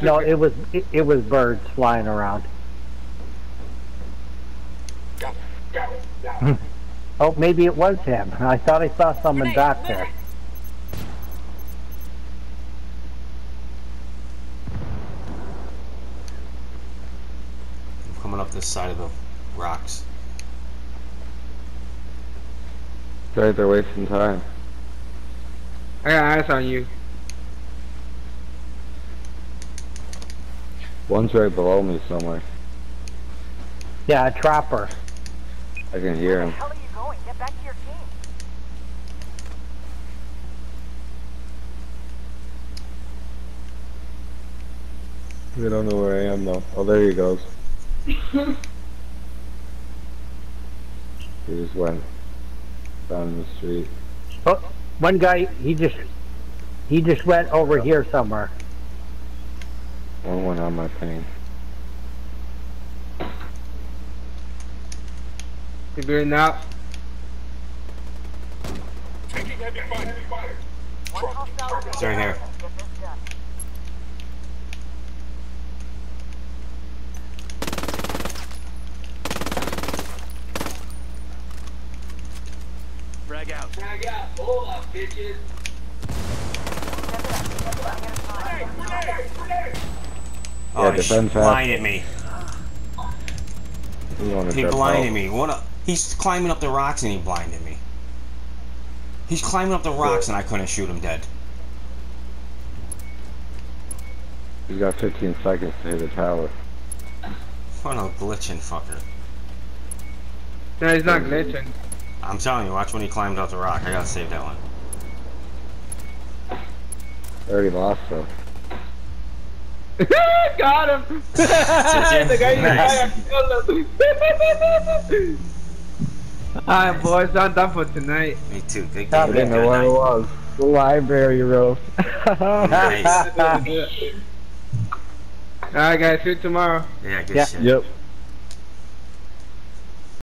No, it was it, it was birds flying around. Hmm. oh, maybe it was him. I thought I saw someone back there. I'm coming up this side of the rocks. Right, they're wasting time. I got eyes on you. One's right below me somewhere. Yeah, a trapper. I can hear him. hell are you going? Get back to your team. We don't know where I am though. Oh, there he goes. he just went down the street. Oh, one guy he just he just went over here somewhere. One went on my ping. You doing now? One hostile It's right here. Get this done. Frag out. Oh, Yeah, oh, he defense half. blinded me. You want He blinded out. me. What? A, he's climbing up the rocks and he blinded me. He's climbing up the rocks and I couldn't shoot him dead. He's got 15 seconds to hit the tower. What a glitching fucker. No, he's not glitching. I'm telling you, watch when he climbs up the rock. I gotta save that one. I already lost though. got him! The guy Nice. killed him. Alright, boys, I'm done for tonight. Me too. Good I I game. didn't know Good where it was. The library roast. Nice. Alright, guys, see you tomorrow. Yeah, good Yeah. shit. Yep.